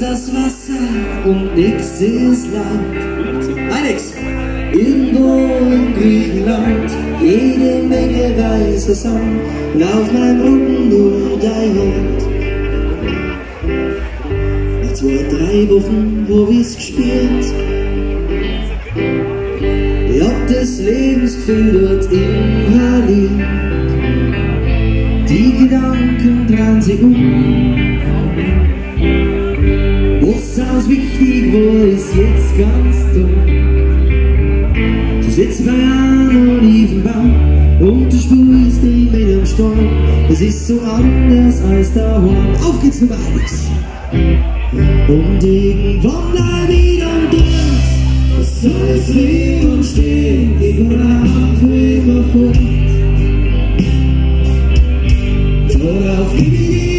das Wasser und nix ist Land. Alex! Irgendwo in Griechenland, jede Menge weißer Sand, lauf mein Rücken durch dein Hand. Nach zwei, drei Wochen, wo wir's gespielt, ich hab das Lebensgefühl dort inhaliert. Die Gedanken drehen sich um. wichtig, wo ist jetzt ganz dumm. Du sitzt bei einem Olivenbaum und du spürst den Wind am Sturm. Es ist so anders als daheim. Auf geht's Nummer 1! Und irgendwann bleib ich am Drang. Das es Leben und stehen, die Brand für immer fort. Darauf gib ich